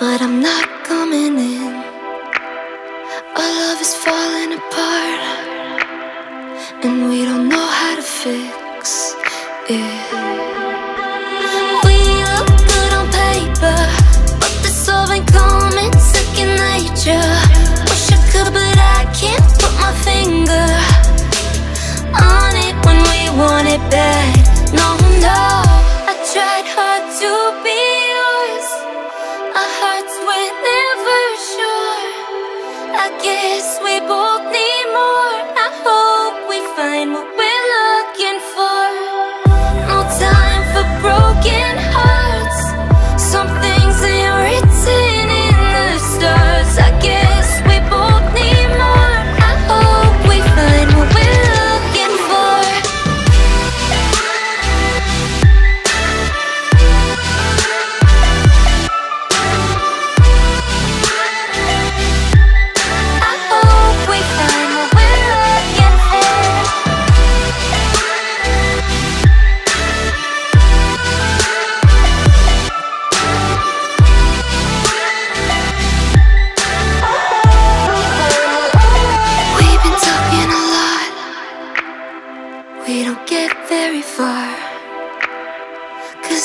but I'm not coming in. Our love is falling apart, and we don't know how to fix it. guess we both need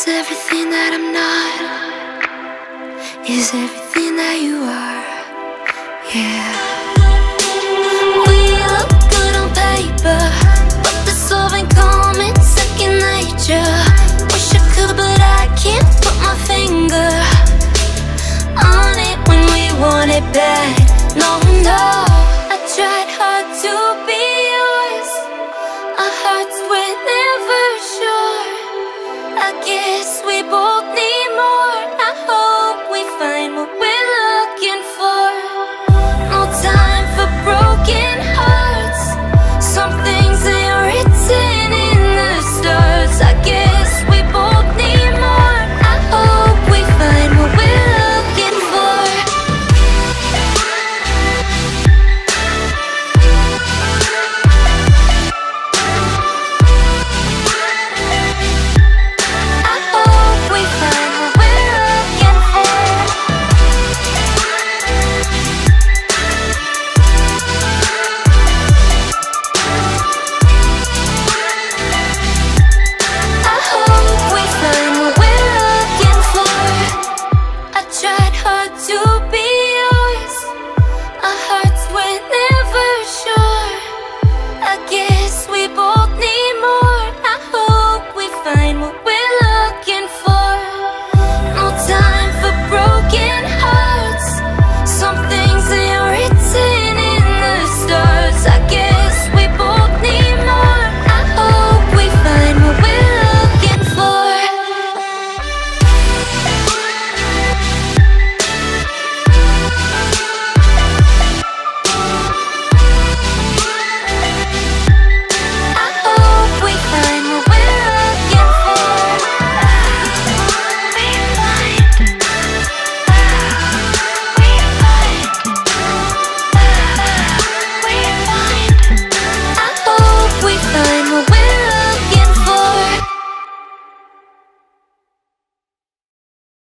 Is everything that I'm not. Is everything that you are. Yeah.